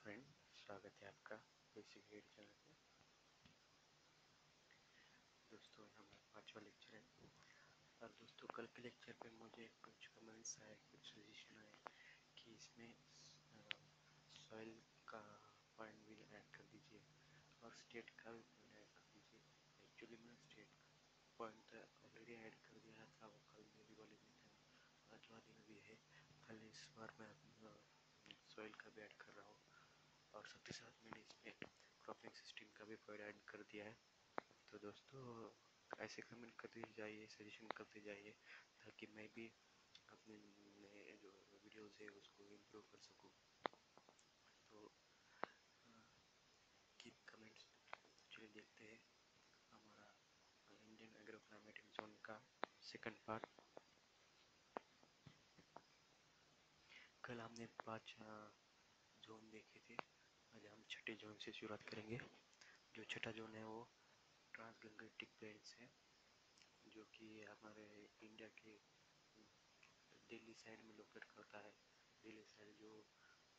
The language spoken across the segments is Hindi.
फ्रेंड स्वागत है आपका बेसिक हेड चैनल पे। दोस्तों हमारा पांचवा लेक्चर है। और दोस्तों, कल के लेक्चर पे मुझे कुछ कमेंट्स आए, कुछ सजेशन आए कि इसमें सॉइल का पॉइंट भी ऐड कर दीजिए और स्टेट का भी पॉइंट ऐड कर दीजिए। एक्चुअली मैंने स्टेट पॉइंट ऑलरेडी ऐड कर दिया था, वो कल मेरी वाले में था आज वाले भी है। कल इस बार मैं सॉइल का भी ऐड कर रहा हूँ। और साथ ही साथ मैंने इसमें क्रॉपिंग सिस्टम का भी कोड ऐड कर दिया है। तो दोस्तों, ऐसे कमेंट करते जाइए सजेशन करते जाइए, ताकि मैं भी अपने जो वीडियोस है, उसको इम्प्रूव कर सकूँ। तो कीप कमेंट्स चलिए देखते हैं हमारा इंडियन एग्रो क्लाइमेटिक जोन का सेकंड पार्ट कल हमने पाँच जोन देखे थे। आज हम छठे जोन से शुरुआत करेंगे। जो छठा जोन है वो ट्रांसगंगेटिक प्लेन्स है, जो कि हमारे इंडिया के दिल्ली साइड में लोकेट करता है। दिल्ली साइड जो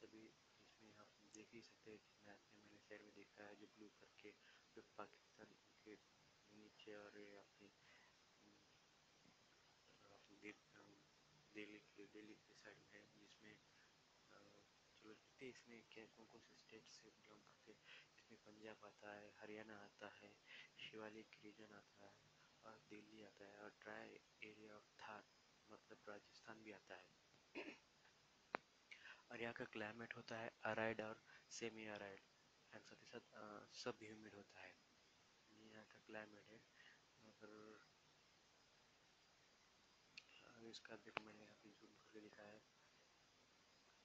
अभी इसमें आप देख ही सकते हैं मैप में मैंने साइड में देखा है, जो ब्लू करके, जो पाकिस्तान के नीचे और अपनी दिल्ली के दिल्ली के साइड में है, जिसमें चलो देखते इसमें क्या कौन कौन से स्टेट से बिलोंग करते इसमें पंजाब आता है, हरियाणा आता है, शिवालिक रीजन आता है और दिल्ली आता है और ड्राई एरिया ऑफ़ थार मतलब राजस्थान भी आता है। और यहाँ का क्लाइमेट होता है अराइड और सेमी अराइड एंड साथ ही साथ सब ह्यूमिड होता है। यहाँ का क्लाइमेट है। अगर इसका देखो मैंने यहाँ पे जूम करके दिखा है।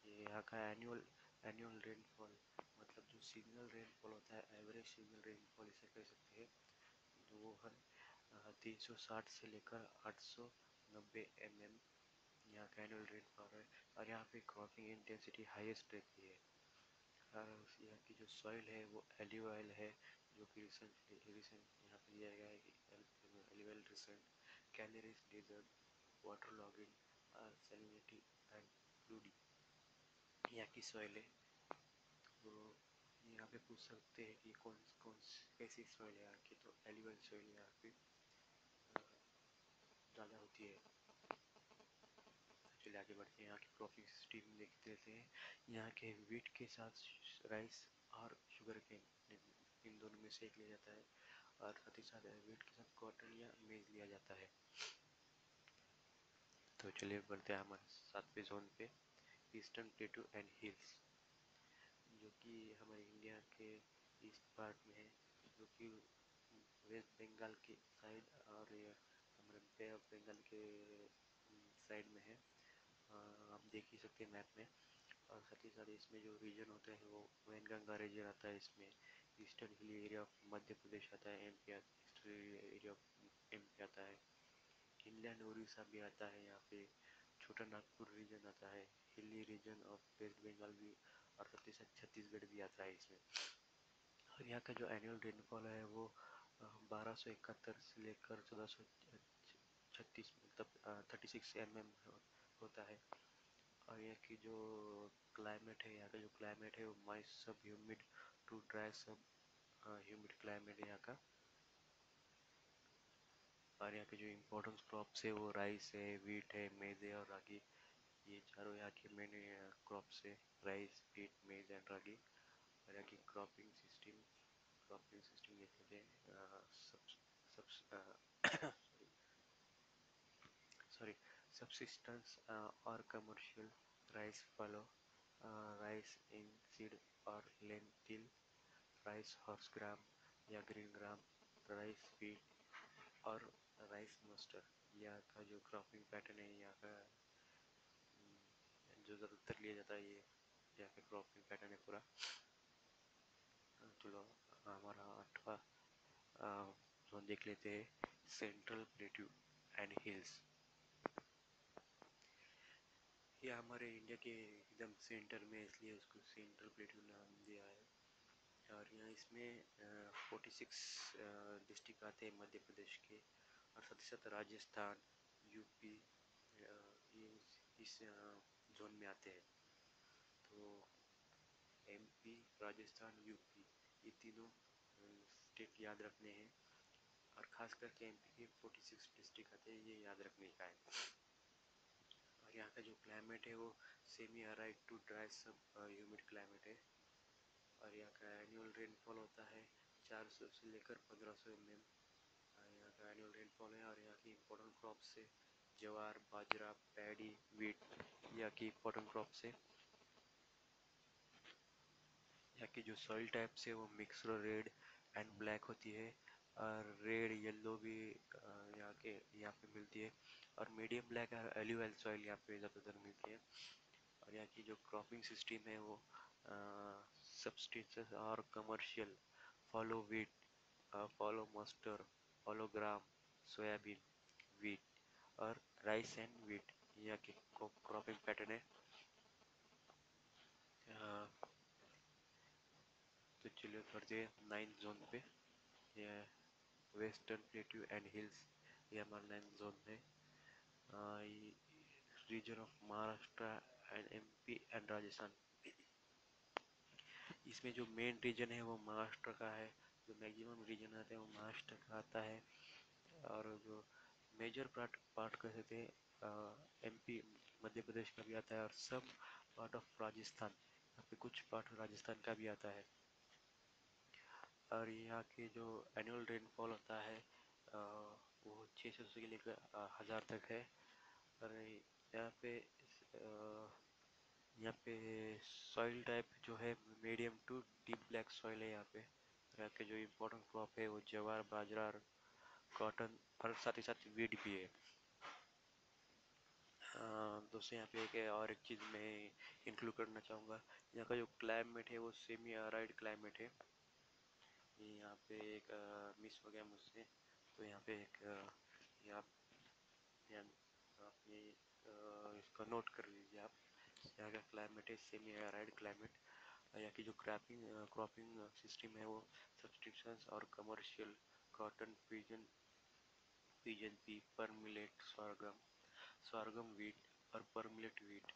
ये यहाँ का एनुअल एनुअल रेनफॉल मतलब जो सीजनल रेनफॉल होता है एवरेज सीजनल रेनफॉल इसे कह सकते हैं। तो वो है तीन सौ साठ से लेकर आठ सौ नब्बे एम एम यहाँ का एनुअल रेनफॉल है। और यहाँ पे क्रॉपिंग इंटेंसिटी हाईएस्ट रहती है। और यहाँ की जो सॉइल है, वो एलिव है, जो कि रिसेंट रिसेंट यहाँ पे दिया गया है कि alive recent calories desert water logging salinity and floody यहाँ की सॉइल? है तो यहाँ पे पूछ सकते हैं कि कौन कौन कैसी सॉइल है यहाँ की? तो एलिवल सॉइल यहाँ पे ज़्यादा होती है। चलिए आगे बढ़ते हैं। यहाँ की क्रॉपिंग सिस्टम देखते रहते हैं। यहाँ के वीट के साथ राइस और शुगर के, इन दोनों में से एक लिया जाता है और साथ ही साथ वीट के साथ कॉटन या मेज लिया जाता है। तो चलिए बढ़ते हैं हमारे सातवें जोन पे। ईस्टर्न प्लेटू एंड हिल्स जो कि हमारे इंडिया के ईस्ट पार्ट में है, जो कि वेस्ट बंगाल के साइड और हमारे बे ऑफ़ बंगाल के साइड में है। आप देख ही सकते हैं मैप में। और साथ ही साथ इसमें जो रीजन होते हैं, वो वैन गंगा रीजन आता है इसमें। Eastern hilly area of Madhya Pradesh आता है M P area of M P आता है। इंडियन उड़ीसा भी आता है यहाँ पे। छोटा नागपुर रीजन आता है hilly region of West Bengal भी, और छत्तीसगढ़ भी आता है इसमें. और यहाँ का जो एनुअल रेनफॉल है वो बारह सौ इकहत्तर से लेकर चौदह सौ छत्तीस मतलब थर्टी सिक्स एम एम होता है. और यहाँ की जो क्लाइमेट है, यहाँ का जो क्लाइमेट है वो moist sub humid to dry sub humid climate है यहाँ का. और यहाँ के जो इम्पोर्टेंट क्रॉप्स है, वो राइस है वीट है मेज है और रागी। ये चारों यहाँ के मेन क्रॉप्स है rice wheat maize and ragi. और यहाँ की क्रॉपिंग सिस्टम क्रॉपिंग सिस्टम ये थे सब सब सॉरी सबसिस्टेंस और commercial rice fallow rice in seed और लेंटिल राइस हॉर्स ग्राम या ग्रीन ग्राम राइस फ़ीड और राइस मस्टर्ड यहाँ का जो क्रॉपिंग पैटर्न है यहाँ का, जो ज़्यादातर लिया जाता है ये यहाँ पे क्रॉपिंग पैटर्न है पूरा। चलो, हमारा आठवा जोन देख लेते हैं सेंट्रल प्लेट्यू एंड हिल्स ये हमारे इंडिया के एकदम सेंटर में, इसलिए उसको सेंट्रल प्लेट्यू नाम दिया है। और यहाँ इसमें फोर्टी सिक्स डिस्ट्रिक्ट आते हैं मध्य प्रदेश के। और साथ ही साथ राजस्थान, यूपी इस जोन में आते हैं। तो एम एमपी राजस्थान यूपी ये तीनों स्टेट याद रखने हैं। और खास करके एमपी के 46 डिस्ट्रिक्ट आते हैं, ये याद रखने का है। और यहाँ का जो क्लाइमेट है, वो semi arid to dry sub humid climate है। और यहाँ का एनुअल रेनफॉल होता है 400 से लेकर 1500 एम एम का एनुअल रेनफॉल है और यहाँ की इम्पोर्टेंट क्रॉप्स है जवार, बाजरा, पैडी वीट यहाँ की इम्पोर्टेंट क्रॉप्स है यहाँ की जो सॉइल टाइप्स है वो मिक्स रेड एंड ब्लैक होती है और रेड येलो भी यहाँ के, यहाँ पे मिलती है और मीडियम ब्लैक और एल्यूएल सॉइल यहाँ पे ज़्यादातर मिलती है। और यहाँ की जो क्रॉपिंग सिस्टम है वो सब्सटेंसेस और commercial fallow wheat fallow mustard gram soybean wheat और राइस एंड वीट यहाँ की क्रॉपिंग पैटर्न है। तो चलिए हैं नाइन्थ जोन पे। ये वेस्टर्न प्लेट्यू एंड हिल्स ये हमारा नाइन्थ जोन है। Region of Maharashtra and MP and Rajasthan इसमें जो मेन रीजन है वो महाराष्ट्र का है। जो मैक्सिमम रीजन आते हैं, वो महाराष्ट्र का आता है। और जो मेजर पार्ट पार्ट कह सकते हैं एमपी मध्य प्रदेश का भी आता है और सब पार्ट ऑफ़ राजस्थान, यहाँ पे कुछ पार्ट राजस्थान का भी आता है। और यहाँ के जो एनुअल रेनफॉल होता है वो छः सौ से लेकर हज़ार तक है। और यहाँ पे यहाँ पे सॉइल टाइप जो है medium to deep black soil है यहाँ पे। यहाँ के जो इम्पोर्टेंट क्रॉप है वो जवार बाजरा और कॉटन और साथ ही साथ वीट भी है। दोस्तों यहाँ पे एक और एक चीज़ मैं इंक्लूड करना चाहूँगा। यहाँ का जो क्लाइमेट है वो सेमी अराइड क्लाइमेट है। यहाँ पे एक आ, मिस हो गया मुझसे। तो यहाँ पे एक यहाँ आप ये इसका नोट कर लीजिए आप। यहाँ का क्लाइमेट है सेमी एराइड क्लाइमेट यहाँ की जो क्रैपिंग क्रॉपिंग सिस्टम है वो सब्सटीट्यूशंस और commercial cotton pigeon pigeon pea pearl millet sorghum sorghum wheat और पर मिलेट वीट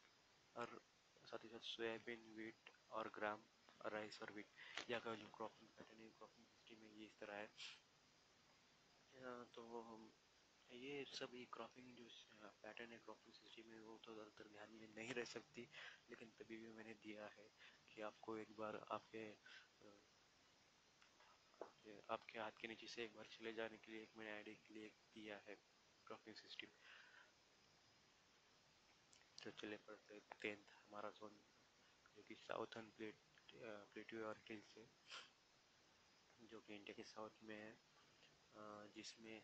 और साथ ही साथ सोयाबीन वीट और ग्राम राइस और वीट यहाँ का जो क्रॉपिंग पैटर्न है क्रॉपिंग सिस्टम है, ये इस तरह है। तो हम, ये सभी क्रॉपिंग जो पैटर्न है क्रॉपिंग सिस्टम है, वो तो ज़्यादातर ध्यान में नहीं रह सकती, लेकिन तभी भी मैंने दिया है। कि आपको एक बार आपके आपके हाथ के नीचे से एक बार चले जाने के लिए एक मैंने आईडी के लिए दिया है, क्रॉपिंग सिस्टम। तो चले पढ़ते टेंथ, हमारा जोन जो कि साउथर्न प्लेट प्लेट्यू और हिल्स है जो कि इंडिया के साउथ में है जिसमें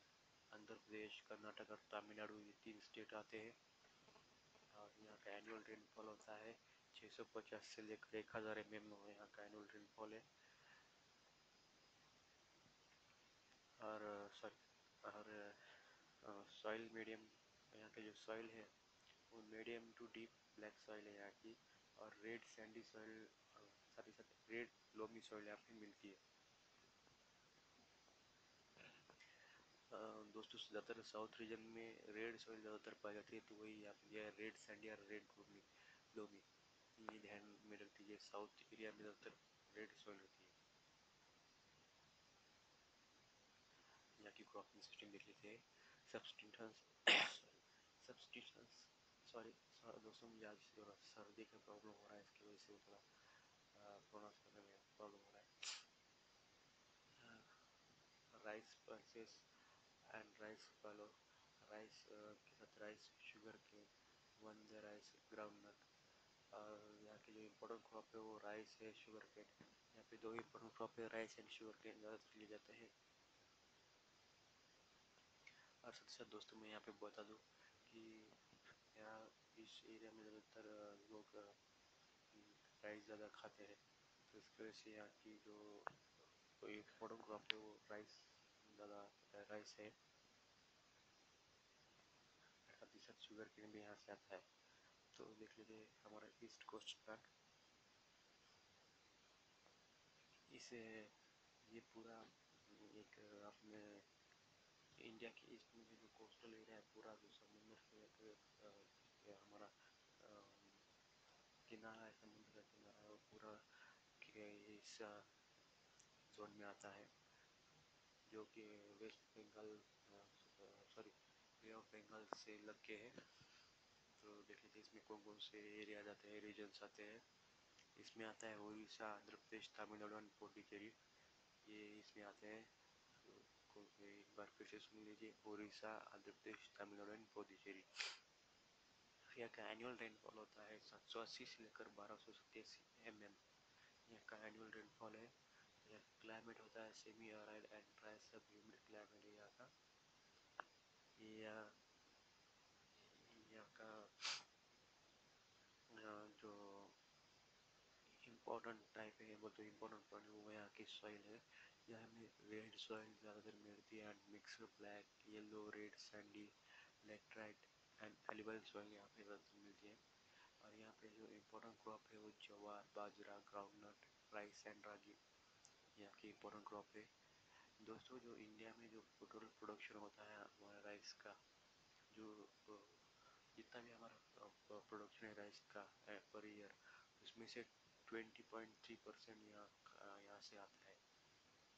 आंध्र प्रदेश, कर्नाटक और तमिलनाडु ये तीन स्टेट आते हैं। और यहाँ का एनुअल रेनफॉल होता है। 650 से लेकर एक हज़ार एम एम यहाँ का एनुअल रेनफॉल है और और सॉइल मीडियम यहाँ का जो सॉइल है वो medium to deep black soil है यहाँ की और रेड सैंडी सॉइल साथ ही साथ रेड लोमी सॉइल यहाँ पे मिलती है दोस्तों ज़्यादातर साउथ रीजन में रेड सॉइल ज़्यादातर पाई जाती है तो वही यहाँ पे रेड सैंडी और रेड लोमी लोमी ये ध्यान में रख दीजिए साउथ एरिया में ज़्यादातर रेड सॉइल होती है। यहाँ की क्रॉपिंग सिस्टम देख लेते हैं। सब्सटीट्यूशंस सब्सटीट्यूशंस सॉरी दोस्तों, मुझे आज सर्दी का प्रॉब्लम हो रहा है, इसकी वजह से थोड़ा प्रोनाउंस करने में प्रॉब्लम हो रहा है। Rice pulses and rice fallow rice के साथ राइस शुगर के one the rice groundnut और यहाँ के जो इम्पोर्टेंट क्रॉप है वो राइस है शुगर केन यहाँ पे दो इम्पोर्टेंट क्रॉप है राइस एंड शुगर केन ज़्यादातर लिए जाते हैं। और साथ साथ दोस्तों, मैं यहाँ पे बता दूँ कि यहाँ इस एरिया में ज़्यादातर लोग राइस ज़्यादा खाते हैं। तो इसकी वजह से यहाँ की जो, कोई इम्पोर्टेंट क्रॉप है वो राइस ज़्यादा राइस है। साथ ही साथ शुगर केन भी यहाँ से आता है। तो देख लीजिए हमारा ईस्ट कोस्ट का इसे, ये पूरा, एक आपने इंडिया के ईस्ट में जो कोस्टल एरिया है, पूरा जो समुद्र से हमारा किनारा है, समुद्र का किनारा है, वो पूरा इस जोन में आता है, जो कि West Bengal sorry bay of Bengal से लग के है। तो देख लीजिए इसमें कौन कौन से एरिया आते हैं रीजन्स आते हैं। इसमें आता है उड़ीसा आंध्र प्रदेश, तमिलनाडु एंड पोडिचेरी। ये इसमें आते हैं। तो एक बार फिर से सुन लीजिए उड़ीसा आंध्र प्रदेश, तमिलनाडु एंड पोडिचेरी। यहाँ का एनुअल रेनफॉल होता है सात सौ अस्सी से लेकर बारह सौ सत्तासी एम एम यहाँ का एनुअल रेनफॉल है। यहाँ क्लाइमेट होता है semi arid and dry sub humid climate है यहाँ का। यहाँ का जो इम्पोर्टेंट टाइप है वो तो इम्पोर्टेंट पॉइंट वो यहाँ की सॉइल है। यहाँ में रेड सॉइल ज़्यादातर मिलती है and mix black yellow red sandy laterite and eligible soil यहाँ पे ज़्यादातर मिलती है। और यहाँ पे जो इम्पोर्टेंट क्रॉप है, वो jowar, bajra groundnut rice and ragi, यहाँ की इम्पोर्टेंट क्रॉप है। दोस्तों, जो इंडिया में जो टोटल प्रोडक्शन होता है हमारा राइस का, जो जितना भी हमारा प्रोडक्शन है राइस का पर ईयर उसमें से ट्वेंटी पॉइंट थ्री परसेंट यहाँ यहाँ से आता है।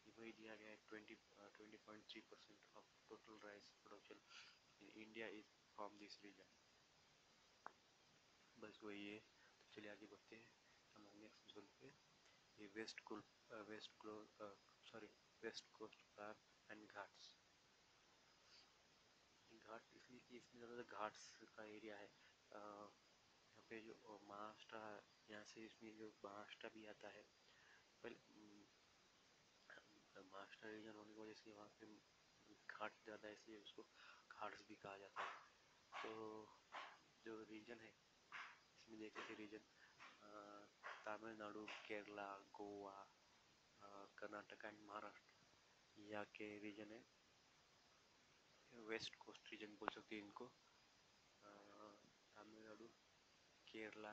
ये वही दिया गया है twenty twenty point three percent of total rice production in India is from this region बस वही है। तो चलिए आगे बढ़ते हैं। हम नेक्स्ट जोन पे। ये west coal west clo sorry west coast plain and Ghats Ghat इसलिए कि इसमें ज़्यादा घाट्स का एरिया है। यहाँ पे जो महाराष्ट्र यहाँ से इसमें जो महाराष्ट्र भी आता है, पहले महाराष्ट्र रीजन होने की वजह से वहाँ पे घाट ज़्यादा है, इसलिए उसको घाट्स भी कहा जाता है। तो जो रीजन है, इसमें देख लीजिए रीजन तमिलनाडु, केरला, गोवा कर्नाटक एंड महाराष्ट्र, यहाँ के रीजन है। वेस्ट कोस्ट रीजन बोल सकते हैं इनको। तमिलनाडु, केरला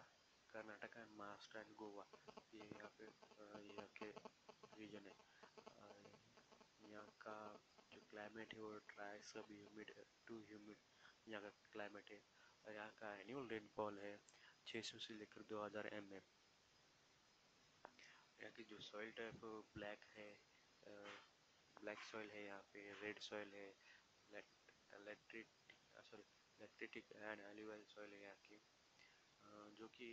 कर्नाटक एंड महाराष्ट्र एंड गोवा, ये यहाँ पे यहाँ के रीजन है। यहाँ का जो क्लाइमेट है वो dry sub humid to humid यहाँ का क्लाइमेट है। और यहाँ का एनुअल रेनफॉल है 600 से लेकर 2000 एम एम यहाँ की जो सॉइल टाइप ब्लैक है ब्लैक सॉइल है यहाँ पे रेड सॉइल है electric sorry lateritic and alluvial soil है यहाँ की। जो कि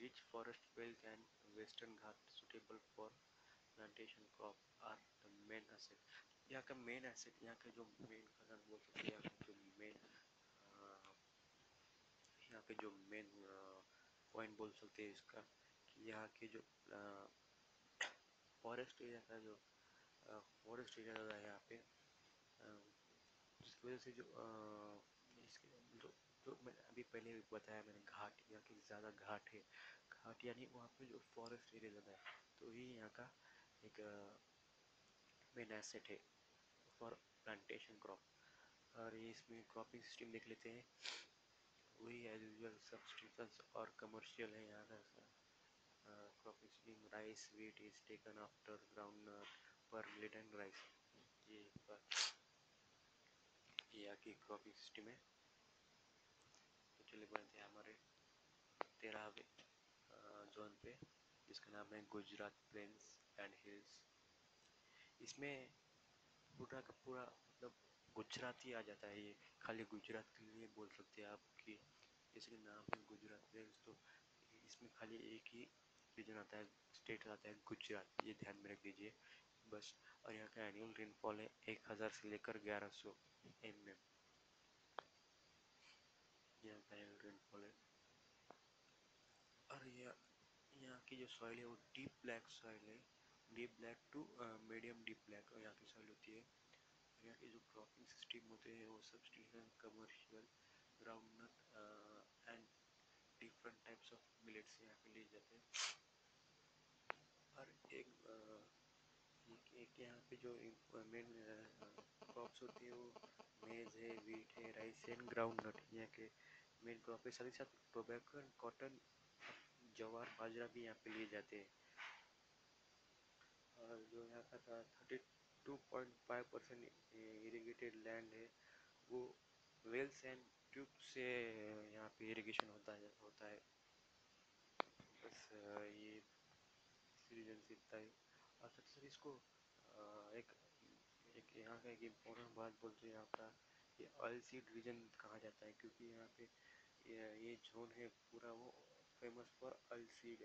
rich forest belt and western Ghat suitable for plantation crop are the main asset यहाँ का मेन एसेट यहाँ का जो मेन खजान बोल सकते हैं, यहाँ का जो मेन यहाँ के जो मेन पॉइंट बोल सकते हैं इसका कि यहाँ के जो फॉरेस्ट एरिया का जो फॉरेस्ट एरिया है यहाँ पे जिसकी वजह से जो जो मैंने अभी पहले भी बताया, मैंने घाट यहाँ की ज़्यादा घाट है। घाट यानी वहाँ पे जो फॉरेस्ट एरिया ज़्यादा है तो ये यहाँ का एक मेन एसेट है फॉर प्लांटेशन क्रॉप और ये इसमें क्रॉपिंग सिस्टम देख लेते हैं। वही एज यूजल सब्सटीट्यूशंस और कमर्शियल है यहाँ का cropping system rice wheat is taken after ground पर मिलेट एंड राइस ये यहाँ की क्रॉपिंग सिस्टम है। चलिए बढ़ते हैं हमारे तेरहवे जोन पे, जिसका नाम है गुजरात प्लेन्स एंड हिल्स। इसमें पूरा का पूरा मतलब गुजराती आ जाता है ये। खाली गुजरात के लिए बोल सकते हैं आप कि जैसे नाम है गुजरात प्लेन्स तो इसमें खाली एक ही रीजन आता है, स्टेट आता है गुजरात। ये ध्यान में रख दीजिए। बस, और यहाँ का एनुअल रेनफॉल है एक हज़ार से लेकर ग्यारह सौ एम एम यहाँ का रेनफॉल है और यहाँ यहाँ की जो सॉइल है वो डीप ब्लैक सॉइल है deep black to medium deep black और यहाँ की सॉइल होती है यहाँ के जो क्रॉपिंग सिस्टम होते हैं वो substitution commercial groundnut and different types of millets यहाँ पे लिए जाते हैं और एक एक, एक यहाँ पे जो मेन क्रॉप्स होती है वो मेज है वीट है राइस एंड ग्राउंड नट यहाँ के मेन क्रॉप है साथ ही साथ टोबैको एंड कॉटन जवार बाजरा भी यहाँ पे लिए जाते हैं। और जो यहाँ का thirty two point five percent irrigated land है, वो वेल्स एंड ट्यूब से यहाँ पे इरिगेशन होता है होता है। बस ये रीजन से इतना ही। और सर सर इसको एक एक यहाँ का एक इम्पोर्टेंट बात बोलते हैं यहाँ का ये ऑयल सीड रीजन कहा जाता है, क्योंकि यहाँ पे ये, ये जोन है पूरा वो famous for oil seed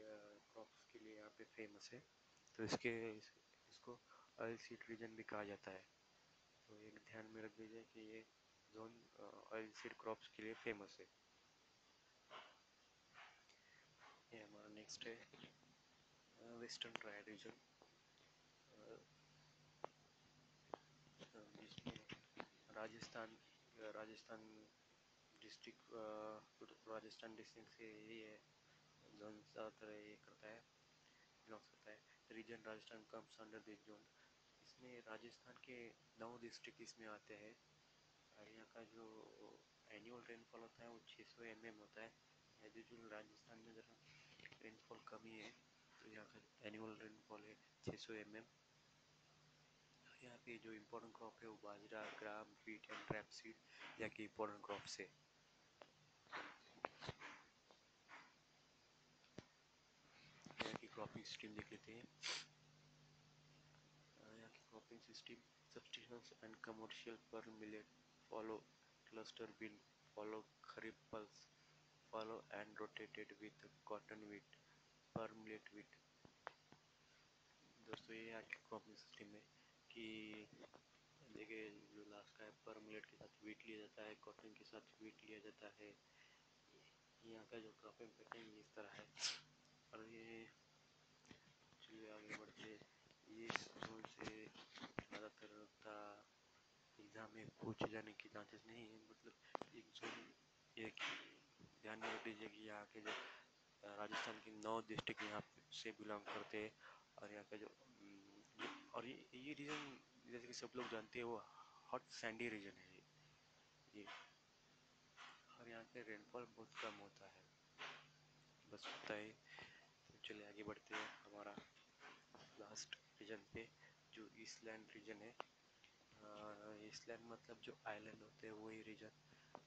crops के लिए यहाँ पे फ़ेमस है। तो इसके इस, इसको ऑयल सीड रीजन भी कहा जाता है। तो एक ध्यान में रख दीजिए कि ये जोन ऑयल सीड क्रॉप्स के लिए फ़ेमस है। ये हमारा नेक्स्ट है वेस्टर्न ट्रायड रीजन जिसमें राजस्थान राजस्थान डिस्ट्रिक्ट राजस्थान डिस्ट्रिक्ट से यही है जोन ज़्यादातर ये करता है बिलोंग्स करता है। Region Rajasthan comes under this zone इसमें राजस्थान के नौ डिस्ट्रिक्ट इसमें आते हैं। और यहाँ का जो एनुअल रेनफॉल होता है, वो 600 सौ एम एम होता है। जो राजस्थान में ज़रा रेनफॉल कम ही है तो यहाँ का एनुअल रेनफॉल है 600 सौ mm यहाँ पे जो इम्पोर्टेंट क्रॉप है, वो bajra gram wheat and rapeseed यहाँ की इम्पोर्टेंट क्रॉप्स है यहाँ की क्रॉपिंग सिस्टम देख लेते हैं cropping system subsistence and commercial per millet follow cluster bean follow kharif pulse follow and rotated with cotton wheat per millet wheat दोस्तों ये आज क्रॉपिंग सिस्टम है कि देखिए जो लास्ट का है पर मिलेट के साथ वीट लिया जाता है कॉटन के साथ वीट लिया जाता है यहाँ का जो क्रॉपिंग पैटर्न इस तरह है और ये चलिए आगे बढ़ते ये जोन से ज़्यादातर का एग्ज़ाम में पूछे जाने की चांसेस नहीं है। मतलब एक जोन एक ध्यान में रख दीजिए कि यहाँ के जो राजस्थान के नौ डिस्ट्रिक्ट यहाँ से बिलोंग करते हैं और यहाँ का जो और ये ये रीजन जैसे कि सब लोग जानते हैं वो हॉट सैंडी रीजन है ये। और यहाँ पे रेनफॉल बहुत कम होता है। बस होता है। चलिए आगे बढ़ते हैं। हमारा लास्ट रीजन पे, जो ईस्टलैंड रीजन है। ईस्टलैंड मतलब जो आइलैंड होते हैं, वही रीजन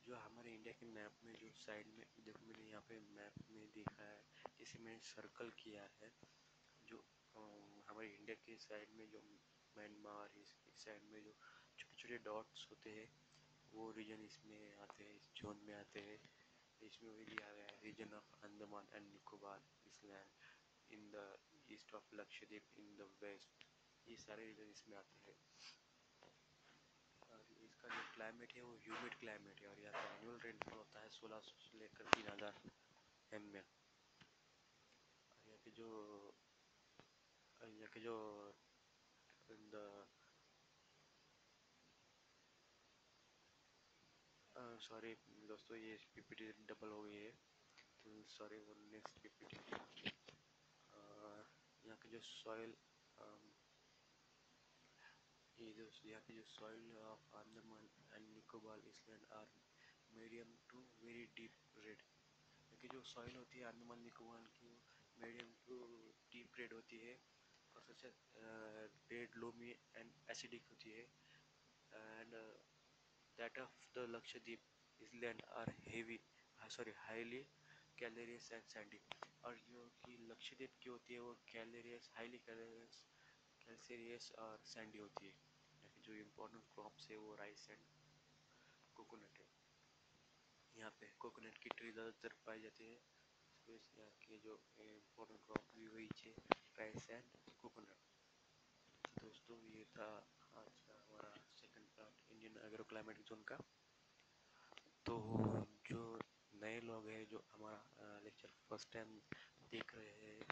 जो हमारे इंडिया के मैप में, जो साइड में देखो मैंने यहाँ पे मैप में देखा है, जैसे मैंने सर्कल किया है, जो हमारे इंडिया के साइड में जो म्यांमार इस साइड में जो छोटे छोटे डॉट्स होते हैं, वो रीजन इसमें आते हैं, इस जोन में आते हैं। इसमें वही दिया गया है region of Andaman and Nicobar island in the east of Lakshadweep in the west ये सारे रीजन इसमें आते हैं। और इसका जो क्लाइमेट है, वो ह्यूमिड क्लाइमेट है, और यहाँ का एनुअल रेनफॉल होता है सोलह सौ से लेकर तीन हज़ार एम एल और यहाँ के जो यहाँ के जो सॉरी दोस्तों, ये पीपीटी डबल हो गई है। सॉरी नेक्स्ट पीपीटी यहाँ के जो सॉइल ये जो, यहाँ की जो soil of Andaman and Nicobar island are medium to very deep red क्योंकि जो सॉइल होती है अंडमान निकोबार की, वो मीडियम टू डीप रेड होती है और सबसे रेड लोमी एंड एसिडिक होती है. And that of the Lakshadweep island are heavy sorry highly calcareous and sandy और जो कि लक्षद्वीप की होती है, वो कैलोरियस हाईली कैलोरियस कैल्सीरियस और सैंडी होती है। जो इम्पोर्टेंट क्रॉप्स है, वो राइस एंड कोकोनट है। यहाँ पे कोकोनट की ट्री ज़्यादातर पाई जाती है। यहाँ के जो इम्पोर्टेंट क्रॉप भी वही है राइस एंड कोकोनट दोस्तों, ये था आज का हमारा second part Indian agro climate zone का। तो जो नए लोग हैं जो हमारा लेक्चर फ़र्स्ट टाइम देख रहे हैं,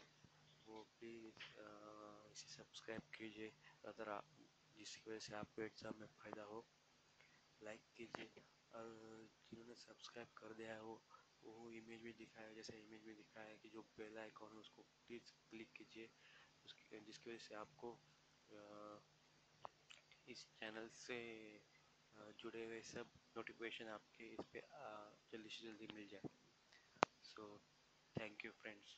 वो प्लीज़ इसे सब्सक्राइब कीजिए। अगर आप, जिसकी वजह से आपको एग्ज़ाम में फ़ायदा हो लाइक कीजिए। और जिन्होंने सब्सक्राइब कर दिया है, वो वो इमेज में दिखाया जैसे इमेज में दिखाया है कि जो बेल आइकॉन है, उसको प्लीज़ क्लिक कीजिए। उसकी, जिसकी वजह से आपको इस चैनल से जुड़े हुए सब नोटिफिकेशन आपके इस पर जल्दी से जल्दी मिल जाए। सो thank you friends.